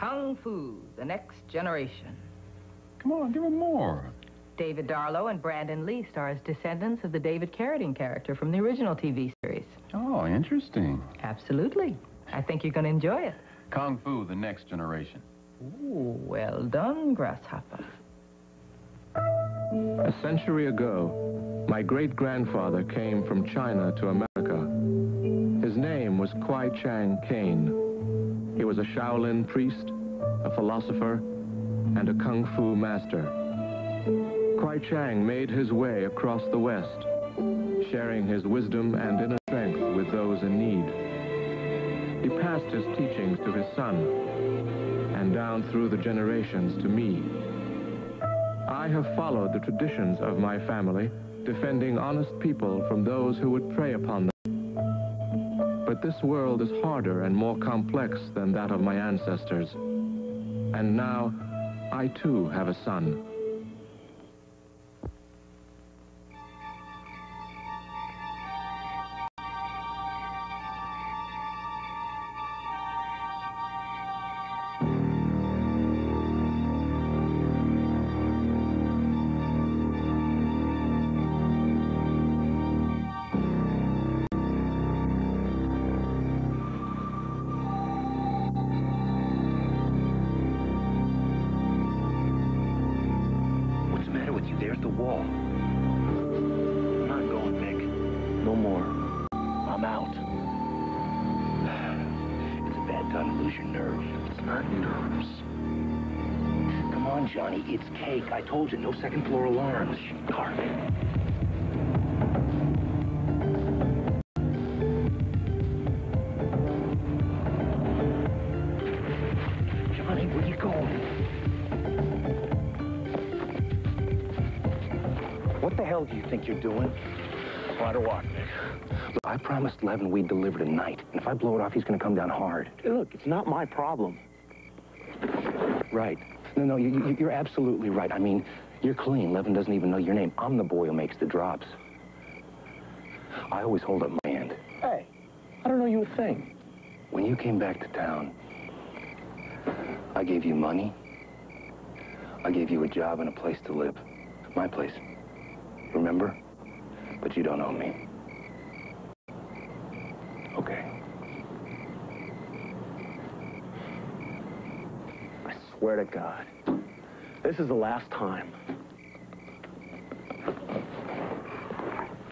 Kung Fu, The Next Generation. Come on, give him more. David Darlow and Brandon Lee star as descendants of the David Carradine character from the original TV series. Oh, interesting. Absolutely. I think you're going to enjoy it. Kung Fu, the next generation. Ooh, well done, Grasshopper. A century ago, my great-grandfather came from China to America. His name was Kwai Chang Caine. He was a Shaolin priest, a philosopher, and a kung fu master. Kwai Chang made his way across the West, sharing his wisdom and inner strength with those in need. He passed his teachings to his son, and down through the generations to me. I have followed the traditions of my family, defending honest people from those who would prey upon them. But this world is harder and more complex than that of my ancestors. And now, I too have a son. Wall. I'm not going, Vic. No more. I'm out. It's a bad time to lose your nerve. It's not nerves. Come on, Johnny. It's cake. I told you, no second floor alarms. Carmen. Think you're doing? To walk, Nick. Look, I promised Levin we'd deliver tonight. And if I blow it off, he's gonna come down hard. Hey, look, it's not my problem. Right. No, no, you, you, you're absolutely right. I mean, you're clean. Levin doesn't even know your name. I'm the boy who makes the drops. I always hold up my hand. Hey, I don't know you a thing. When you came back to town, I gave you money. I gave you a job and a place to live. My place. Remember? But you don't owe me. Okay. I swear to God, this is the last time.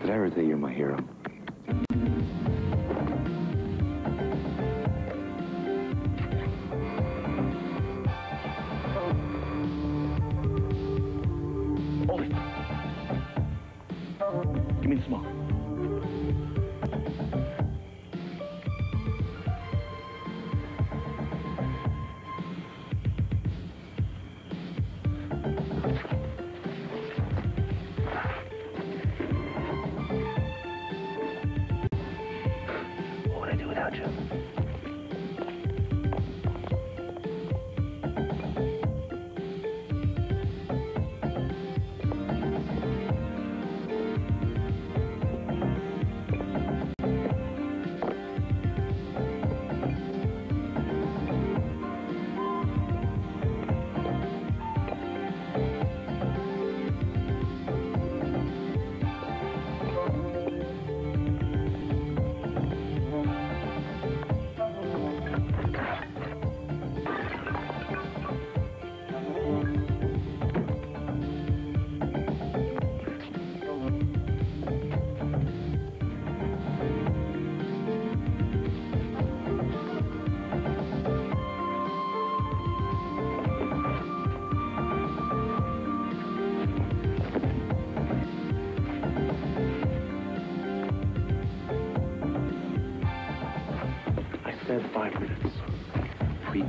Did I ever you you're my hero? Give me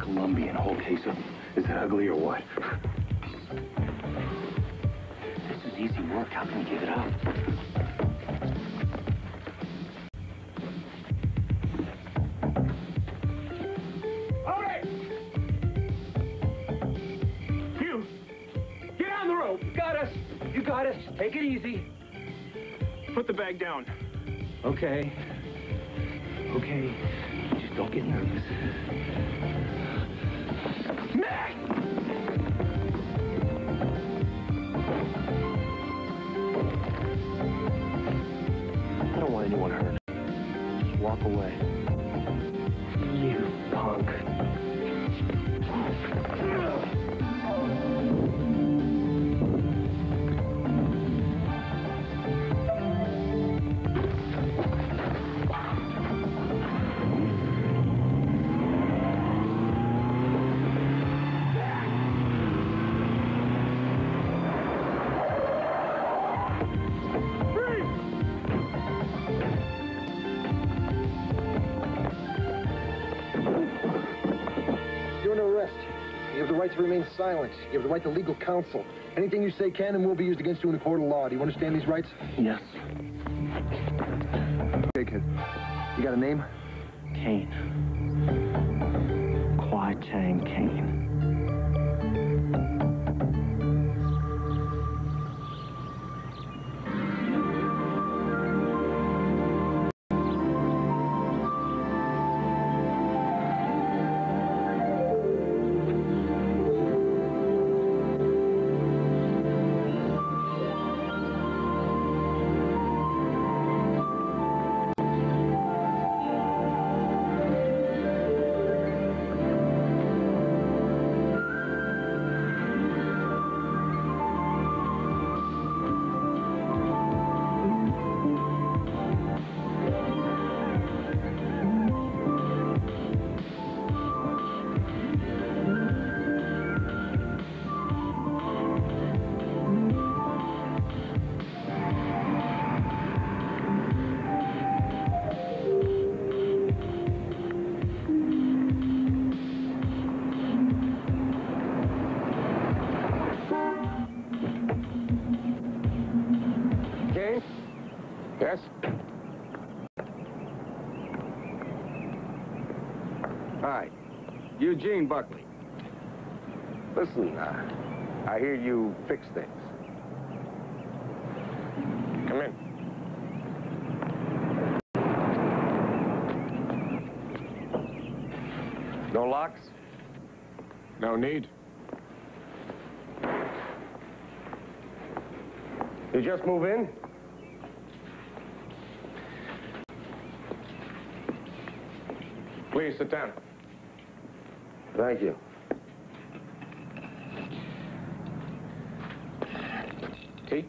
Pre-Columbian, whole case of, is it ugly or what? This is easy work. How can you give it up? All right. You! Get on the rope! Got us! You got us! Take it easy. Put the bag down. Okay. Okay. Just don't get nervous. hurt. Walk away. To remain silent. You have the right to legal counsel. Anything you say can and will be used against you in a court of law. Do you understand these rights? Yes. Okay, kid. You got a name? Caine. Kwai Chang Caine. Caine? Eugene Buckley. Listen, uh, I hear you fix things. Come in. No locks? No need. You just move in? Please sit down. Thank you. Tea?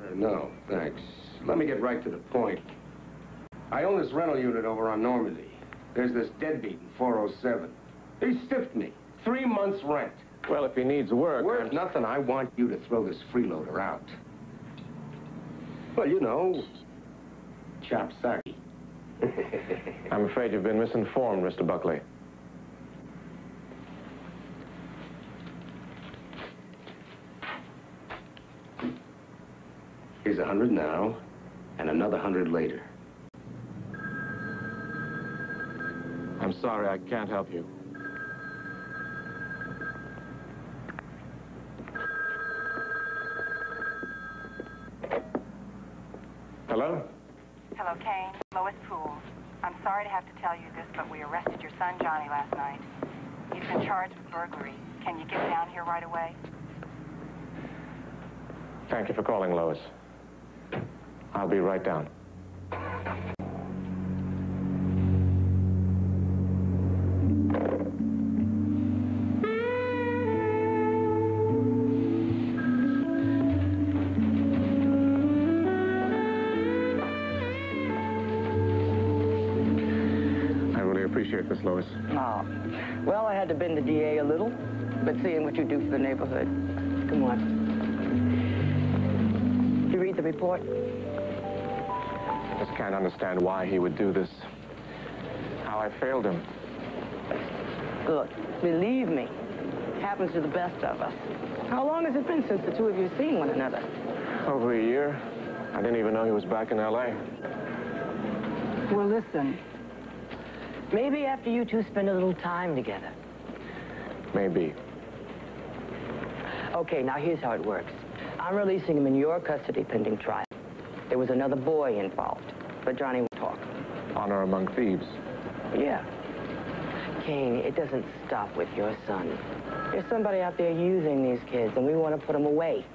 Uh, no, thanks. Let me get right to the point. I own this rental unit over on Normandy. There's this deadbeat in 407. He stiffed me. Three months' rent. Well, if he needs work... Worth I'm- nothing. I want you to throw this freeloader out. Well, you know, chop. I'm afraid you've been misinformed, Mr. Buckley. Hundred now, and another hundred later. I'm sorry, I can't help you. Hello? Hello, Caine. Lois Poole. I'm sorry to have to tell you this, but we arrested your son, Johnny, last night. He's been charged with burglary. Can you get down here right away? Thank you for calling, Lois. I'll be right down. I really appreciate this, Lois. Oh. Well, I had to bend the DA a little, but seeing what you do for the neighborhood. Come on. You read the report? I just can't understand why he would do this. How I failed him. Good. Believe me, it happens to the best of us. How long has it been since the two of you seen one another? Over a year. I didn't even know he was back in L.A. Well, listen. Maybe after you two spend a little time together. Maybe. Okay, now here's how it works. I'm releasing him in your custody pending trial. There was another boy involved, but Johnny will talk. Honor among thieves. Yeah. Caine, it doesn't stop with your son. There's somebody out there using these kids, and we want to put them away.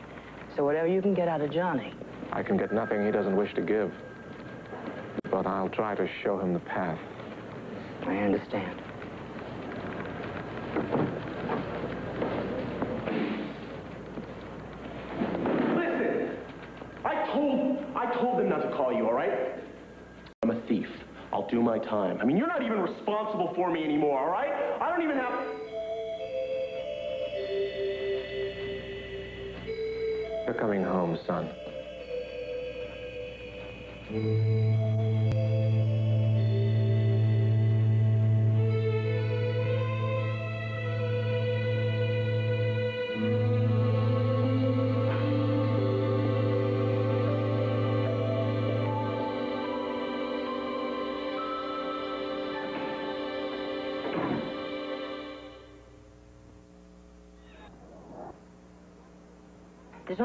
So whatever you can get out of Johnny. I can get nothing he doesn't wish to give. But I'll try to show him the path. I understand. Listen, I told, I told them not to call you, all right? I'm a thief. Do my time. I mean, you're not even responsible for me anymore, all right? I don't even have... You're coming home, son.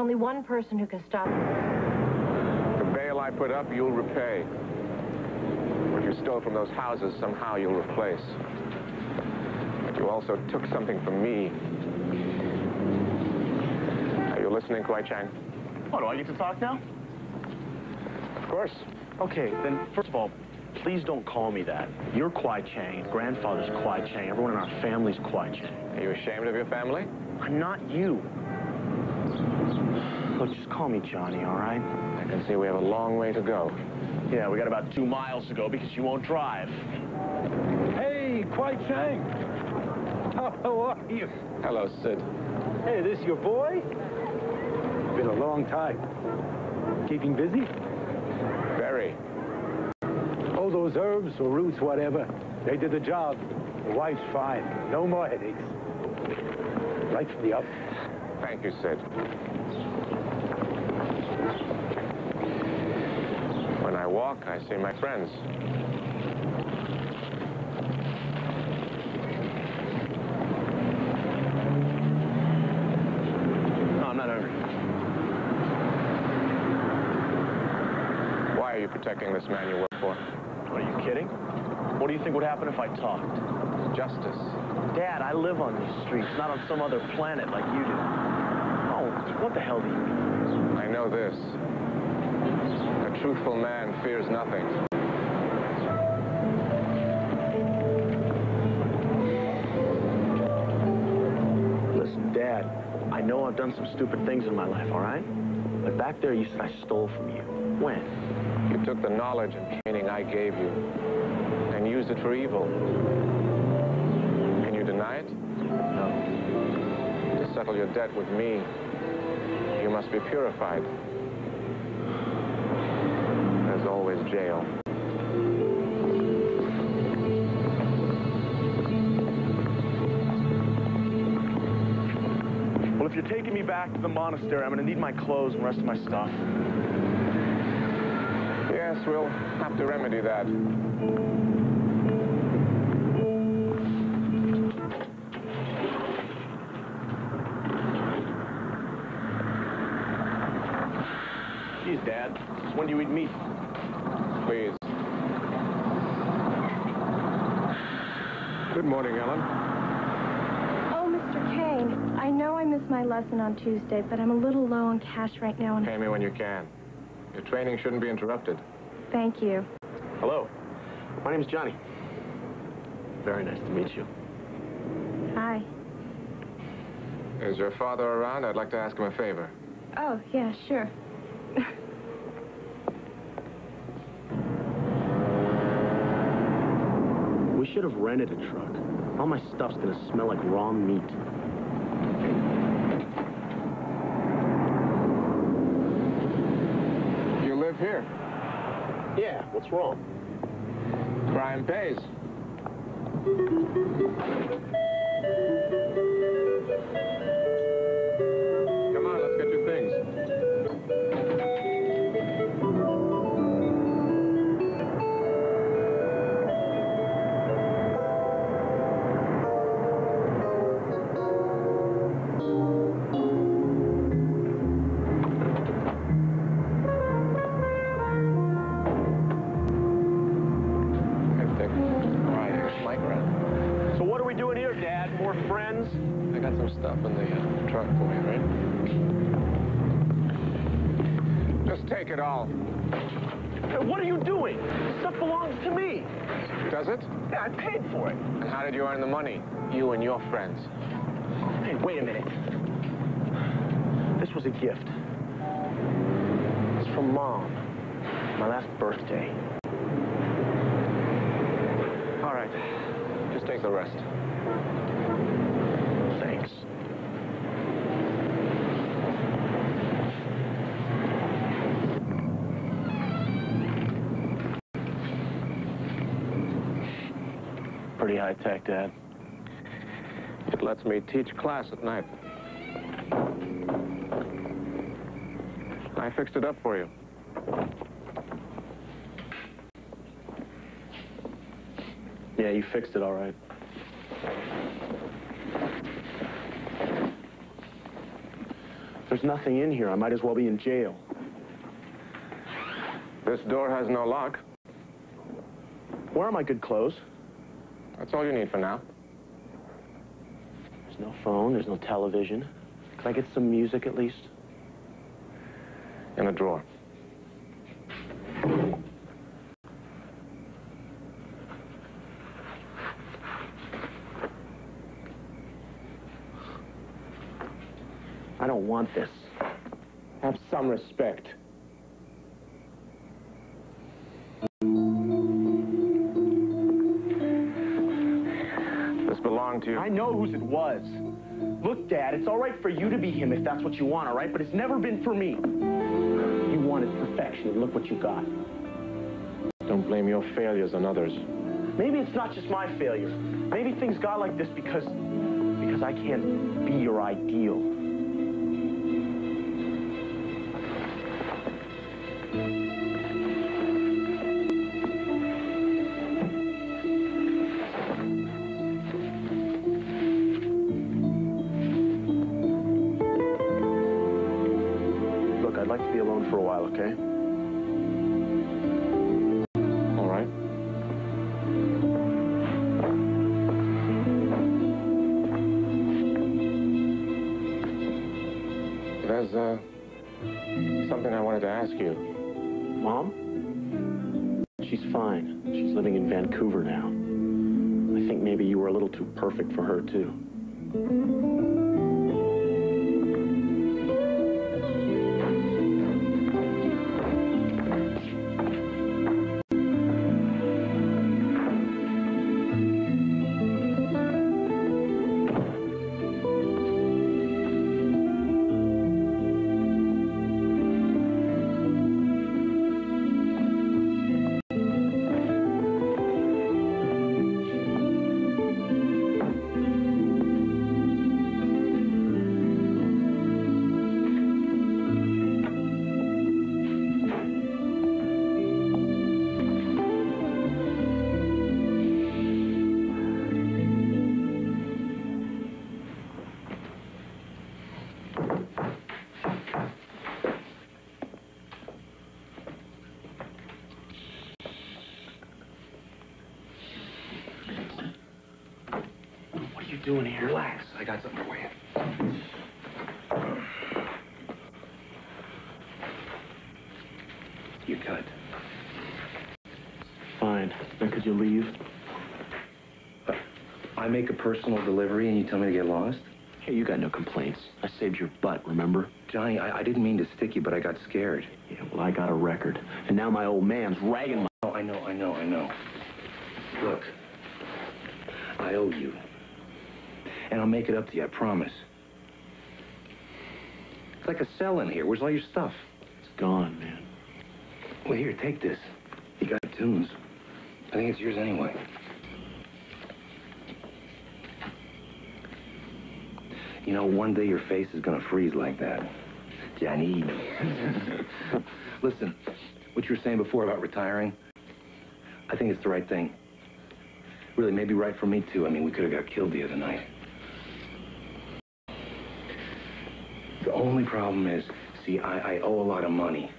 Only one person who can stop The bail I put up, you'll repay. What you stole from those houses, somehow you'll replace. But you also took something from me. Are you listening, Kwai Chang? What, do I get to talk now? Of course. Okay, then, first of all, please don't call me that. You're Kwai Chang. Grandfather's Kwai Chang. Everyone in our family's Kwai Chang. Are you ashamed of your family? I'm not you. Look, just call me Johnny, all right? I can see we have a long way to go. Yeah, we got about two miles to go because you won't drive. Hey, Kwai Chang. How are you? Hello, Sid. Hey, this your boy? Been a long time. Keeping busy? Very. Oh, those herbs or roots, whatever. They did the job. The wife's fine. No more headaches. Right from the up. Thank you, Sid. When I walk, I see my friends. No, I'm not hungry. Why are you protecting this man you work for? Are you kidding? What do you think would happen if I talked? Justice. Dad, I live on these streets, not on some other planet like you do. What the hell do you mean? I know this. A truthful man fears nothing. Listen, Dad, I know I've done some stupid things in my life, all right? But back there, you said I stole from you. When? You took the knowledge and training I gave you and used it for evil. Can you deny it? No. To settle your debt with me, you must be purified. There's always jail. Well, if you're taking me back to the monastery, I'm gonna need my clothes and the rest of my stuff. Yes, we'll have to remedy that. When do you eat meat? Please. Good morning, Ellen. Oh, Mr. Caine, I know I missed my lesson on Tuesday, but I'm a little low on cash right now, and Pay me when you can. Your training shouldn't be interrupted. thank you. Hello. My name's Johnny. Very nice to meet you. Hi. Is your father around? I'd like to ask him a favor. Oh, yeah, sure. We should have rented a truck. All my stuff's gonna smell like raw meat. You live here. Yeah, what's wrong? Crime pays. Friends? I got some stuff in the uh, truck for you, right? Just take it all. Hey, what are you doing? This Stuff belongs to me. Does it? Yeah, I paid for it. And how did you earn the money? You and your friends. Hey, wait a minute. This was a gift. It's from Mom. My last birthday. All right. Just take the rest. Thanks. Pretty high tech, Dad. It lets me teach class at night. I fixed it up for you. Yeah, you fixed it all right. There's nothing in here. I might as well be in jail. This door has no lock. Where are my good clothes? That's all you need for now. There's no phone, there's no television. Can I get some music at least? In a drawer. I don't want this. Have some respect. To. I know whose it was. Look, Dad, it's all right for you to be him if that's what you want, all right? But it's never been for me. You wanted perfection, and look what you got. Don't blame your failures on others. Maybe it's not just my failure. Maybe things got like this because... because I can't be your ideal. Too perfect for her, too. Doing here? Relax. I got something for you. You cut. Fine. Then could you leave? Uh, I make a personal delivery and you tell me to get lost? Hey, you got no complaints. I saved your butt, remember? Johnny, I, I didn't mean to stick you, but I got scared. Yeah, well, I got a record. And now my old man's ragging my... Oh, I know, I know, I know. Look, I owe you. And I'll make it up to you, I promise. It's like a cell in here. Where's all your stuff? It's gone, man. Well, here, take this. You got tunes. I think it's yours anyway. You know, one day your face is gonna freeze like that. Johnny. Listen, what you were saying before about retiring, I think it's the right thing. Really, maybe right for me, too. I mean, we could have got killed the other night. The only problem is, see, I, I owe a lot of money.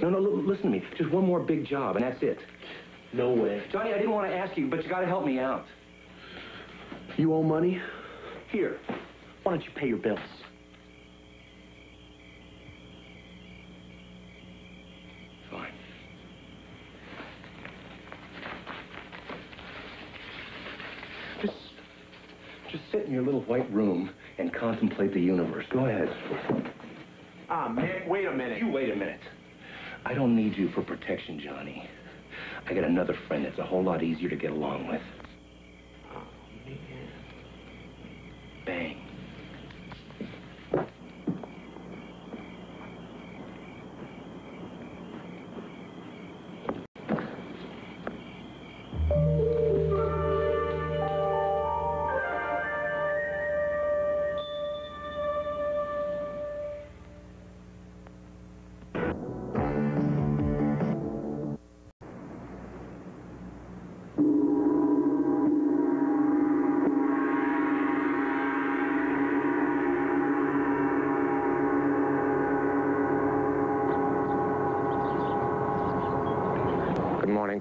No, no, listen to me. Just one more big job, and that's it. No way. Johnny, I didn't want to ask you, but you got to help me out. You owe money? Here. Why don't you pay your bills? Sit in your little white room and contemplate the universe. Go ahead. Ah, man, wait a minute. You wait a minute. I don't need you for protection, Johnny. I got another friend that's a whole lot easier to get along with.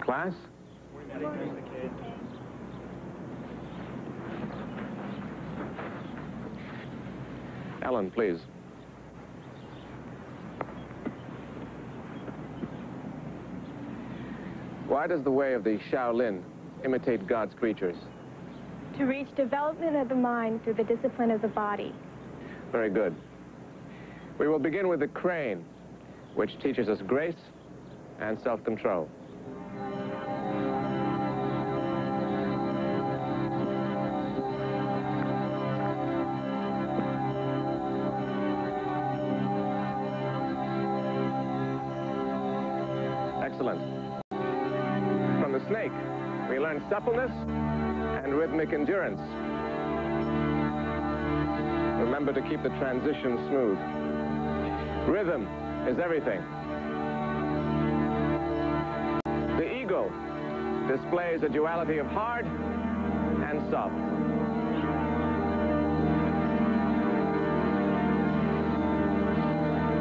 Class. Ellen, please. Why does the way of the Shaolin imitate God's creatures? To reach development of the mind through the discipline of the body. Very good. We will begin with the crane, which teaches us grace and self-control. Endurance. Remember to keep the transition smooth. Rhythm is everything. The eagle displays a duality of hard and soft.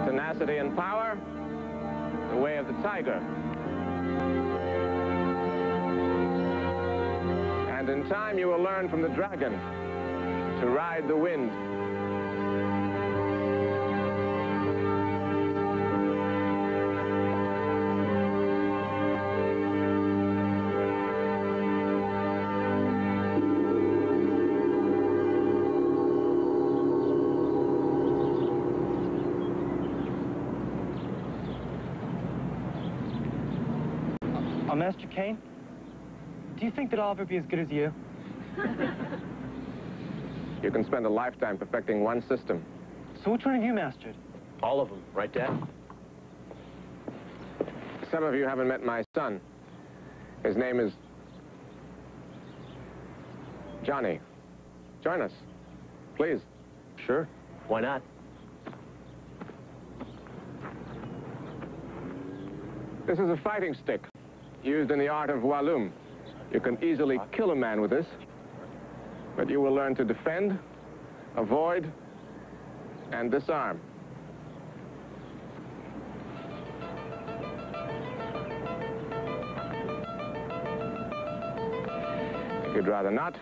Tenacity and power, the way of the tiger. And in time you will learn from the dragon to ride the wind. Uh, Master Caine, think that I'll ever be as good as you? You can spend a lifetime perfecting one system. So which one have you mastered? All of them, right, Dad? Some of you haven't met my son. His name is Johnny. Join us, please. Sure. Why not? This is a fighting stick used in the art of Walloon. You can easily kill a man with this, but you will learn to defend, avoid, and disarm. If you'd rather not,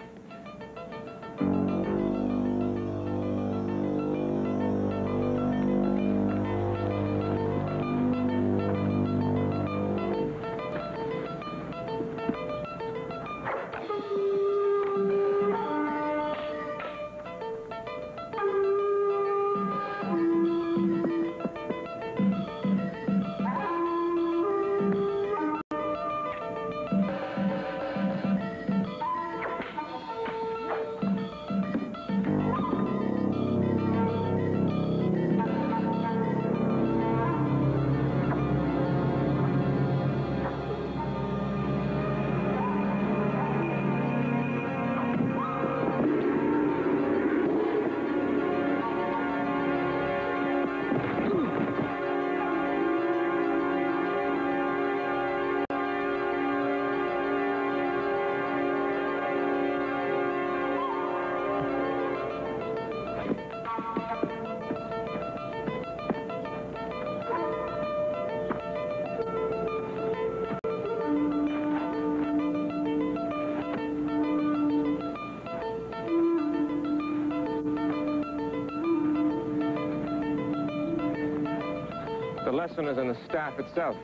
Is in the staff itself,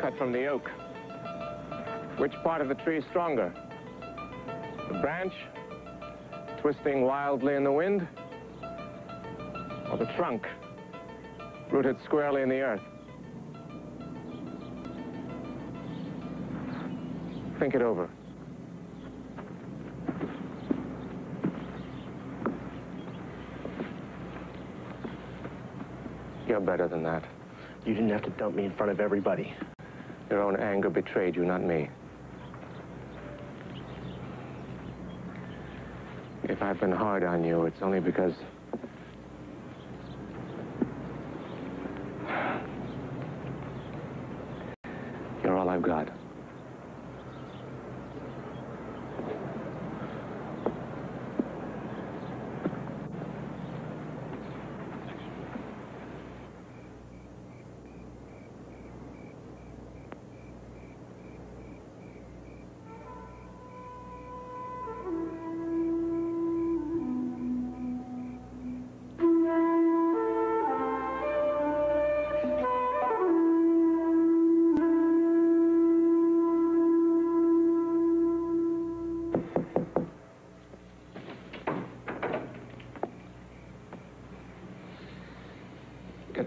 cut from the oak. Which part of the tree is stronger? The branch, twisting wildly in the wind, or the trunk, rooted squarely in the earth? Think it over. You're better than that. You didn't have to dump me in front of everybody. Your own anger betrayed you, not me. If I've been hard on you, it's only because...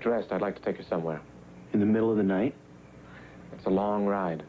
dressed. I'd like to take you somewhere. In the middle of the night? It's a long ride.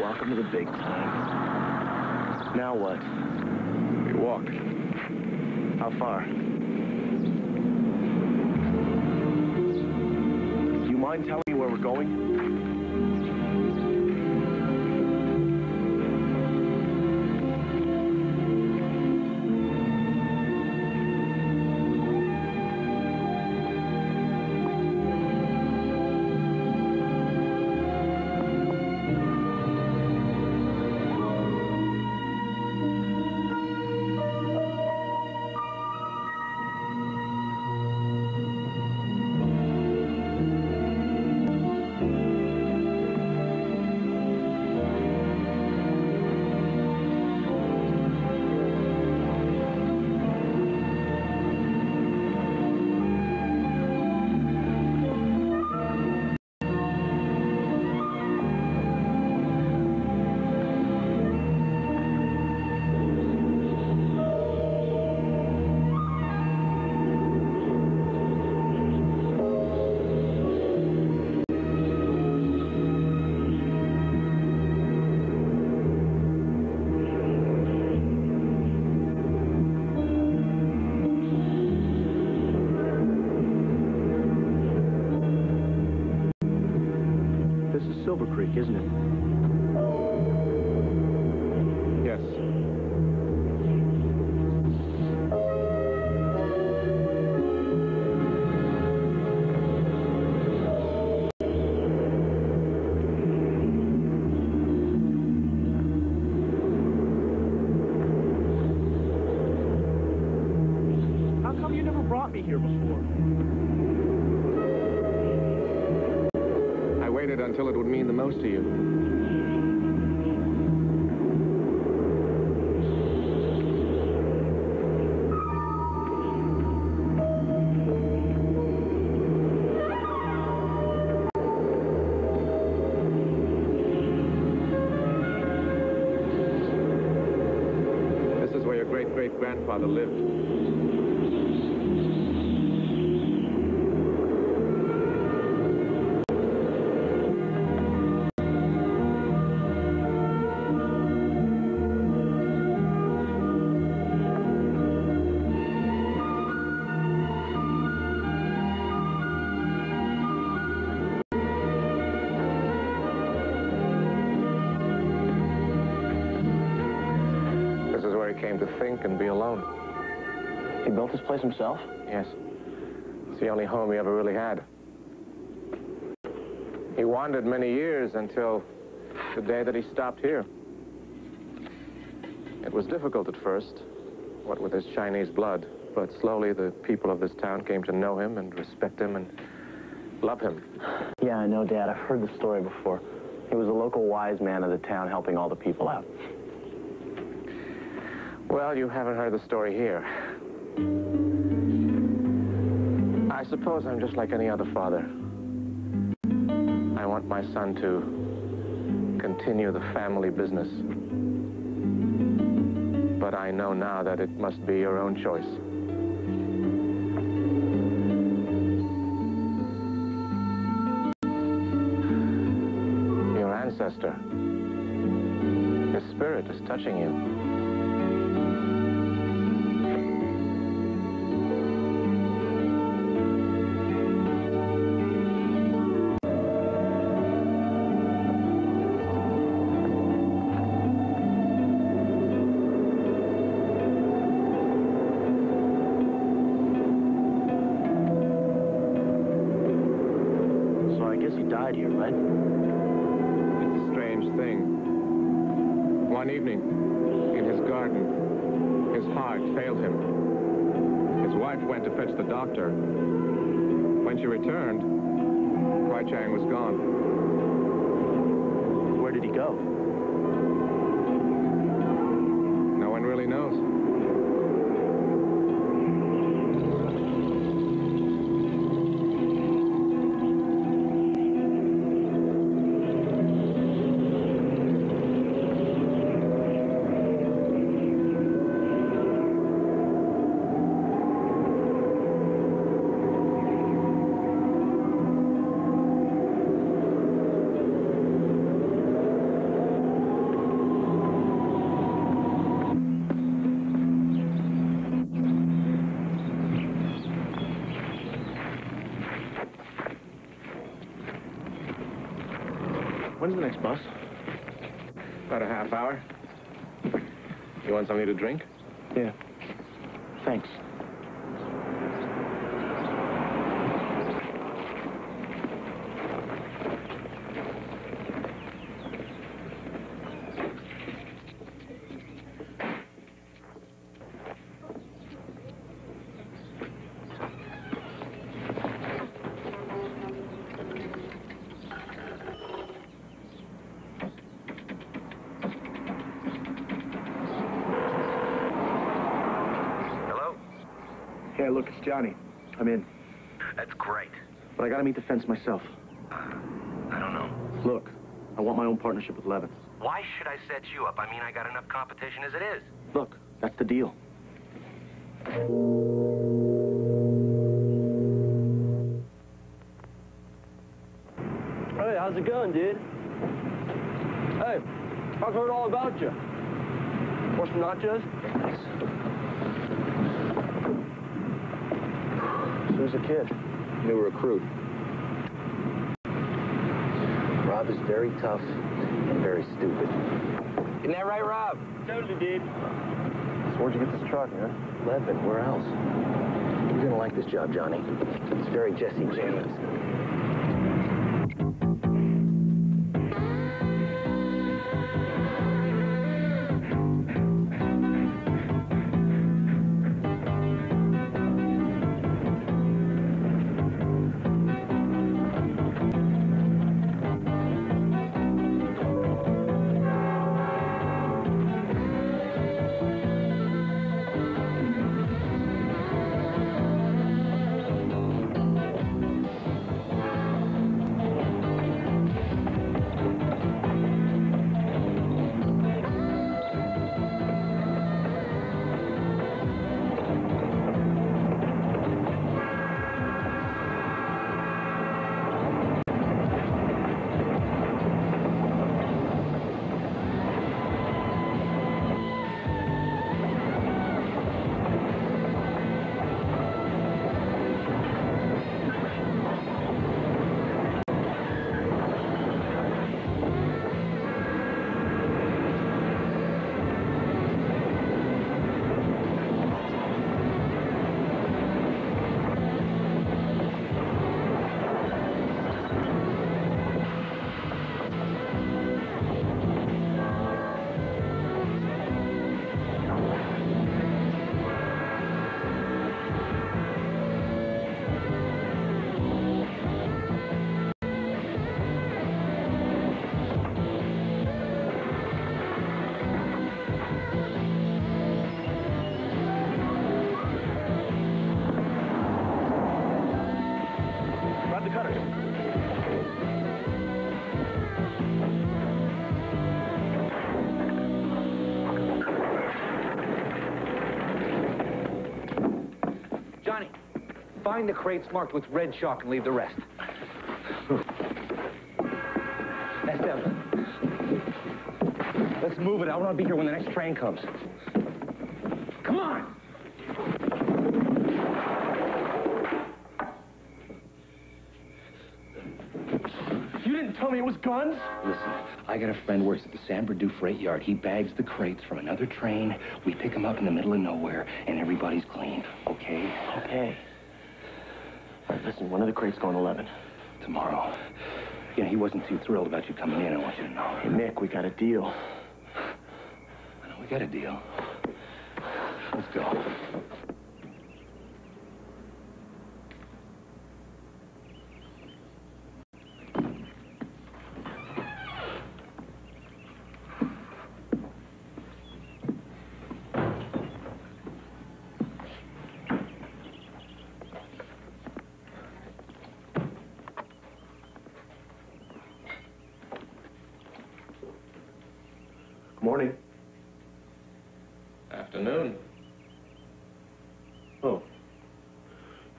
Welcome to the big time. Now what? We walk. How far? Do you mind telling me where we're going? Isn't it? Until it would mean the most to you. This is where your great-great-grandfather lived. Came to think and be alone. He built this place himself? Yes. It's the only home he ever really had. He wandered many years until the day that he stopped here. It was difficult at first, what with his Chinese blood, but slowly the people of this town came to know him and respect him and love him. Yeah, I know, Dad. I've heard the story before. He was a local wise man of the town helping all the people out. Well, you haven't heard the story here. I suppose I'm just like any other father. I want my son to continue the family business. But I know now that it must be your own choice. Your ancestor. His spirit is touching you. I he died here, right? It's a strange thing. One evening, in his garden, his heart failed him. His wife wife went to fetch the doctor. When she returned, Kwai Chang was gone. Where did he go? When's the next bus? About a half hour. You want something to drink? Yeah. Thanks. Hello? Hey, look, it's Johnny. I'm in. That's great. But I gotta meet the fence myself. Uh, I don't know. Look, I want my own partnership with Levin. Why should I set you up? I mean, I got enough competition as it is. Look, that's the deal. Hey, how's it going, dude? Hey, I've heard all about you. Want some nachos? Who's the kid? New recruit. Rob is very tough and very stupid. Isn't that right, Rob? Totally, dude. So where'd you get this truck, huh? Levin, where else? You're gonna like this job, Johnny. It's very Jesse James. Find the crates marked with red chalk and leave the rest. That's them. Let's move it. I want to be here when the next train comes. Come on! You didn't tell me it was guns? Listen, I got a friend works at the San freight yard. He bags the crates from another train. We pick them up in the middle of nowhere, and everybody's clean. Okay? Okay. Right, listen, one of the crates going 11? Tomorrow. Know, he wasn't too thrilled about you coming in, I want you to know. Hey, Nick, we got a deal. I know we got a deal. Let's go.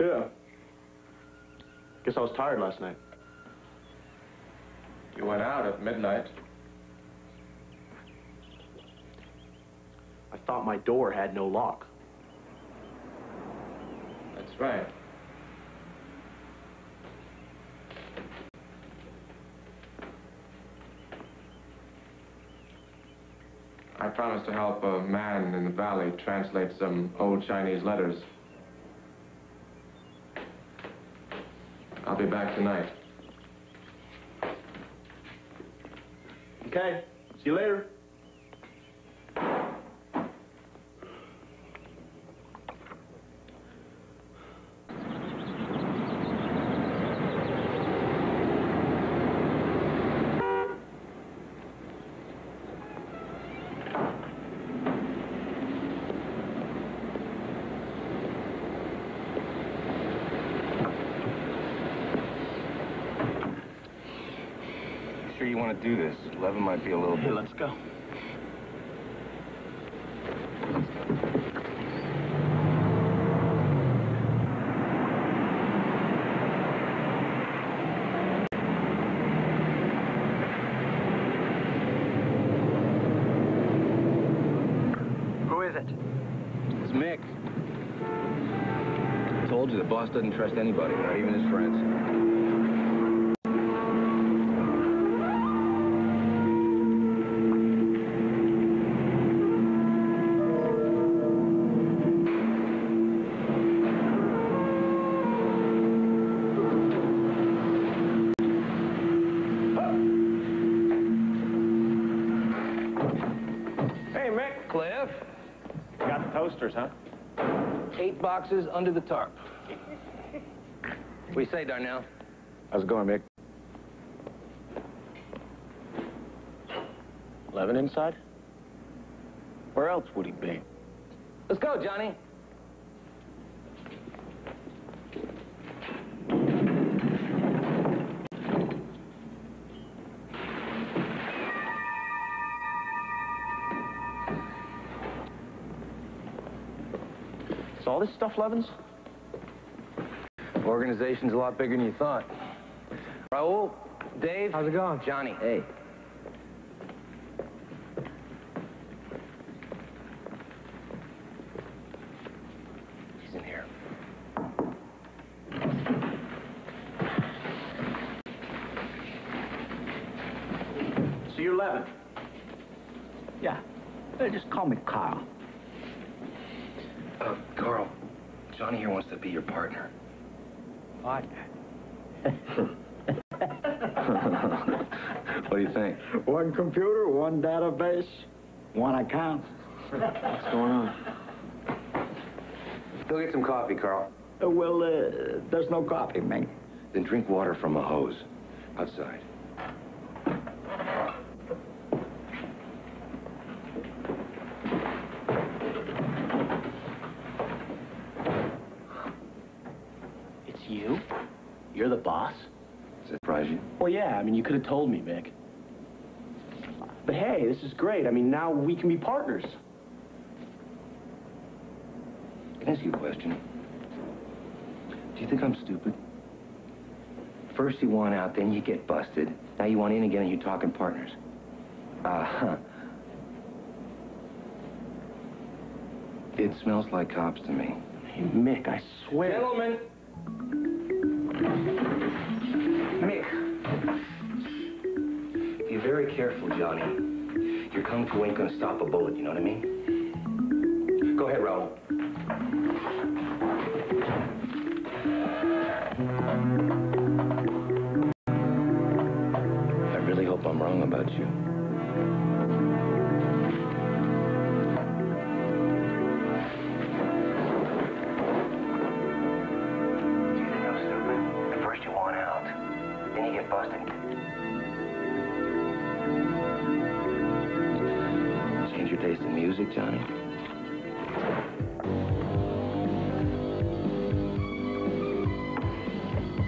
Yeah. Guess I was tired last night. You went out at midnight. I thought my door had no lock. That's right. I promised to help a man in the valley translate some old Chinese letters. I'll be back tonight. Okay. See you later. Do this? Eleven might be a little bit. let's go. Who is it? It's Mick. I told you the boss doesn't trust anybody, not even his friends. Got huh? Eight boxes under the tarp. we say, Darnell? How's it going, Mick? Levin inside? Where else would he be? Let's go, Johnny. This stuff Levin's? Organization's a lot bigger than you thought. Raul, Dave. How's it going? Johnny. Hey. He's in here. So you're Levin? Yeah. Uh, just call me Carl. Uh, Carl, Johnny here wants to be your partner. What? What do you think? One computer, one database, one account. What's going on? Go get some coffee, Carl. Uh, well, uh, there's no coffee, man. Then drink water from a hose outside. It's you? You're the boss? Does it surprise you? Well, yeah. I mean, you could have told me, Mick. But hey, this is great. I mean, now we can be partners. Can I ask you a question? Do you think I'm stupid? First you want out, then you get busted. Now you want in again and you're talking partners. Uh-huh. It smells like cops to me. Hey, Mick, I swear. Gentlemen. Mick. Be very careful, Johnny, your kung fu ain't gonna stop a bullet, you know what I mean? Go ahead, Raul. About you. Do you think I'm stupid? At first you want out, then you get busted. Change your taste in music, Johnny?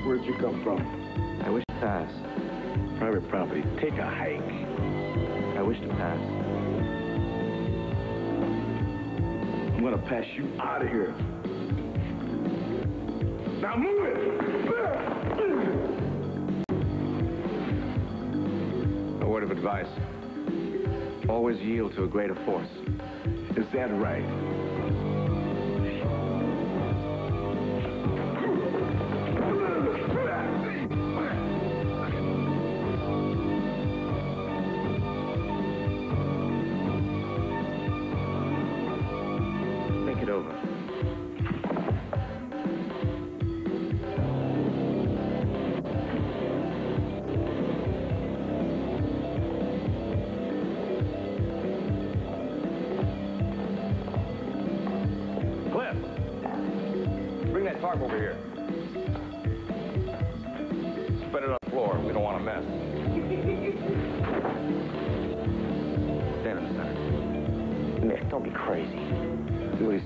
Where'd you come from? I wish to pass. Private property. Take a hike. I wish to pass. I'm gonna pass you out of here. Now move it! A word of advice. Always yield to a greater force. Is that right?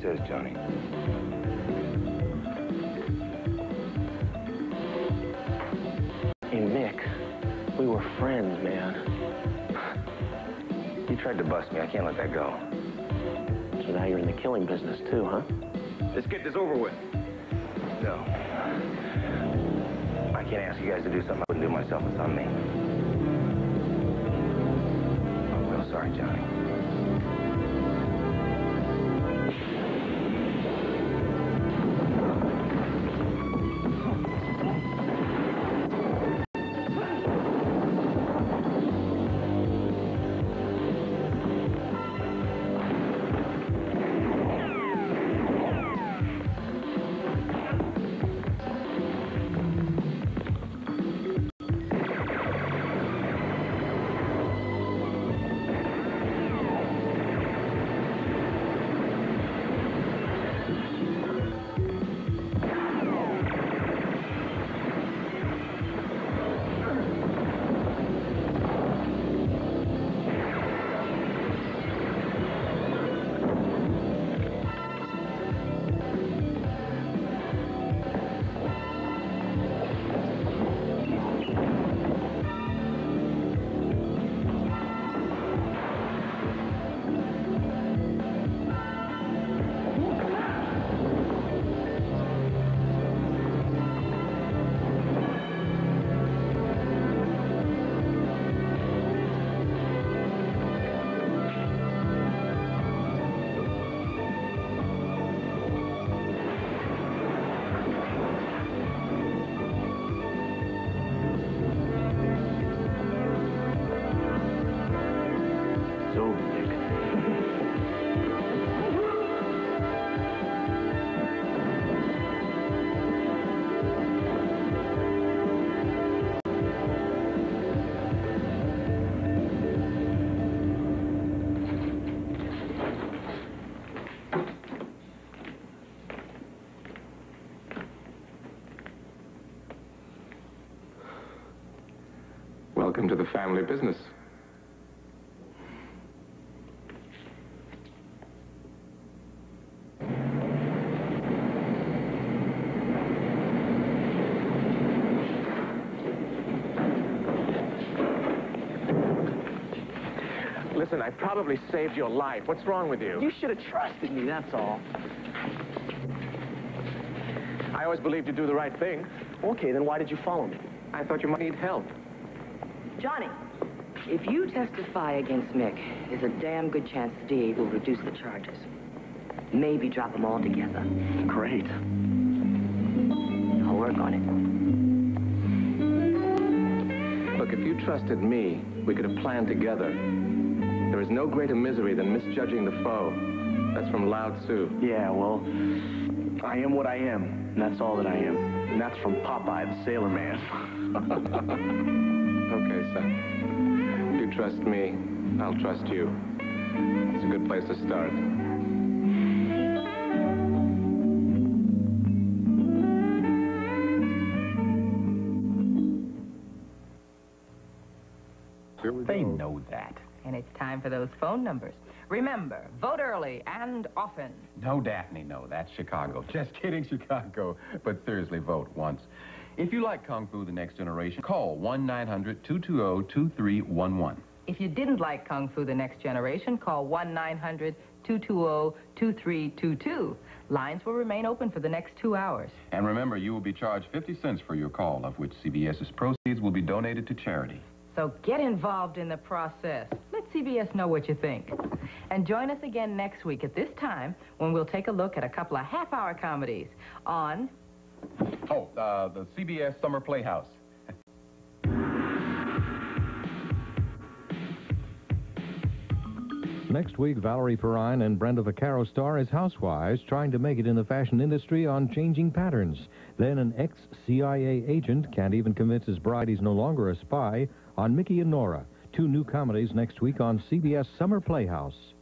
Says, Johnny. Hey, Mick, we were friends, man. You tried to bust me. I can't let that go. So now you're in the killing business, too, huh? Let's get this over with. No. I can't ask you guys to do something I wouldn't do myself. It's on me. Oh, I'm real sorry, Johnny. Welcome to the family business. Listen, I probably saved your life. What's wrong with you? You should have trusted me, that's all. I always believed you'd do the right thing. Okay, then why did you follow me? I thought you might need help. Johnny, if you testify against Mick, there's a damn good chance the DA will reduce the charges. Maybe drop them all together. Great. I'll work on it. Look, if you trusted me, we could have planned together. There is no greater misery than misjudging the foe. That's from Lao Tzu. Yeah, well, I am what I am, and that's all that I am. And that's from Popeye, the Sailor Man. Okay, son. If you trust me, I'll trust you. It's a good place to start. They know that. And it's time for those phone numbers. Remember, vote early and often. No, Daphne, no. That's Chicago. Just kidding, Chicago. But seriously, vote once. If you like Kung Fu The Next Generation, call 1-900-220-2311. If you didn't like Kung Fu The Next Generation, call 1 900 220-2322. Lines will remain open for the next two hours. And remember, you will be charged 50 cents for your call, of which CBS's proceeds will be donated to charity. So get involved in the process. Let CBS know what you think. And join us again next week at this time when we'll take a look at a couple of half-hour comedies on... Oh, uh, the CBS Summer Playhouse. Next week, Valerie Perrine and Brenda Vaccaro star as housewives trying to make it in the fashion industry on changing patterns. Then an ex-CIA agent can't even convince his bride he's no longer a spy on Mickey and Nora. Two new comedies next week on CBS Summer Playhouse.